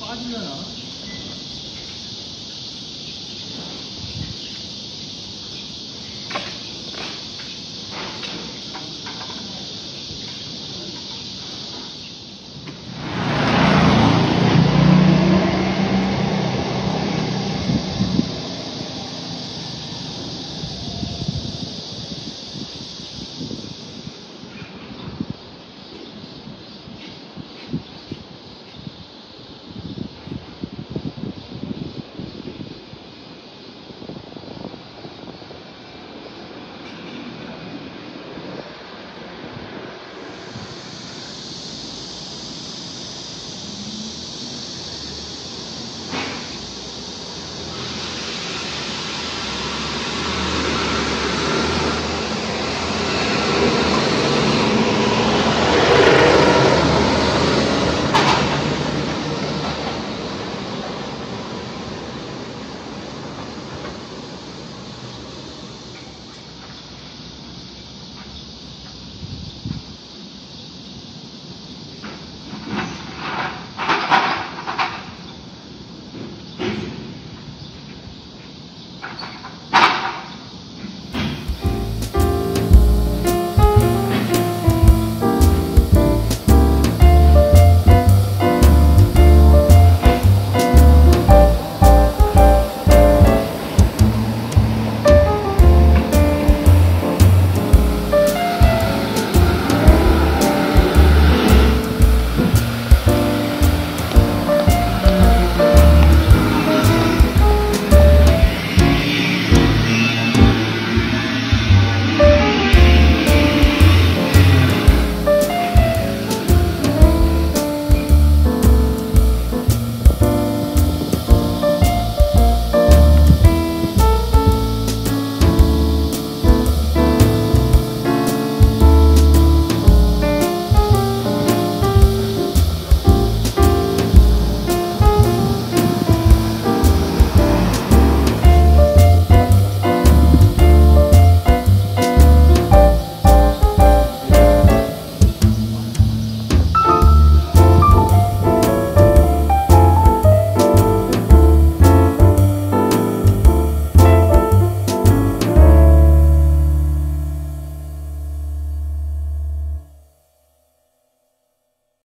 빠지려나?